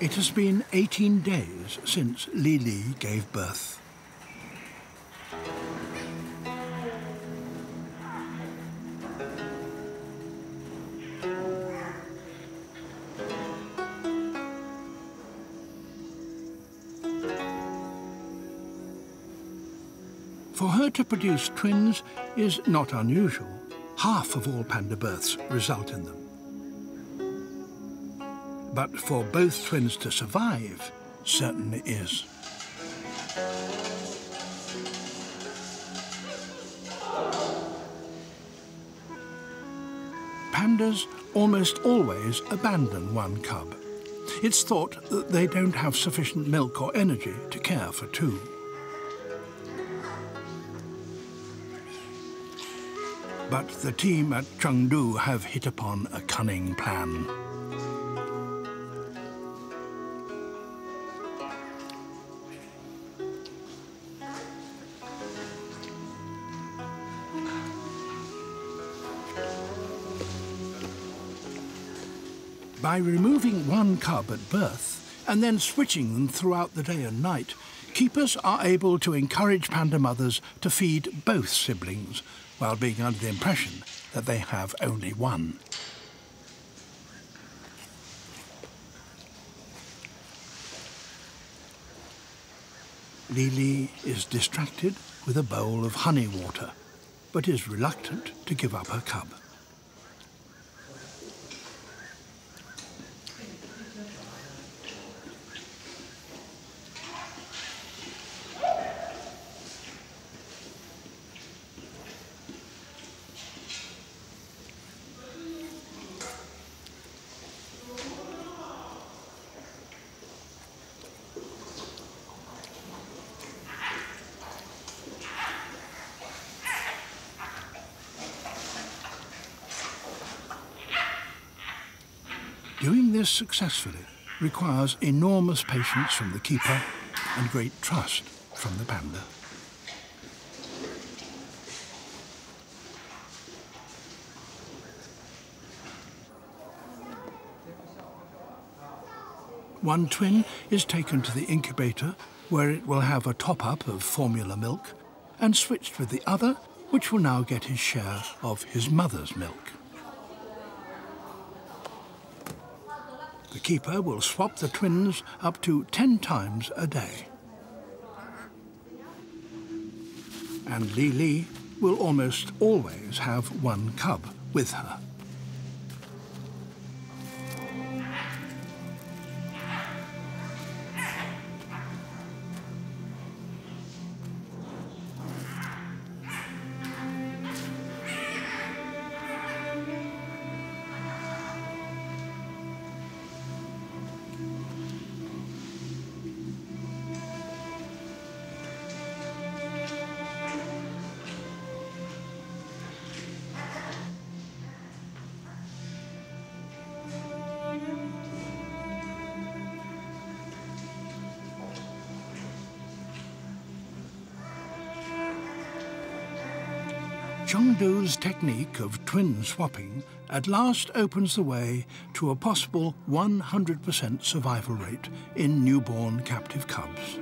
It has been 18 days since Li Li gave birth. For her to produce twins is not unusual. Half of all panda births result in them. But for both twins to survive, certainly is. Pandas almost always abandon one cub. It's thought that they don't have sufficient milk or energy to care for two. But the team at Chengdu have hit upon a cunning plan. By removing one cub at birth and then switching them throughout the day and night, keepers are able to encourage panda mothers to feed both siblings while being under the impression that they have only one. Li Li is distracted with a bowl of honey water, but is reluctant to give up her cub. Doing this successfully requires enormous patience from the keeper and great trust from the panda. One twin is taken to the incubator where it will have a top-up of formula milk and switched with the other, which will now get his share of his mother's milk. The keeper will swap the twins up to 10 times a day. And Li Li will almost always have one cub with her. Chengdu's technique of twin swapping at last opens the way to a possible 100% survival rate in newborn captive cubs.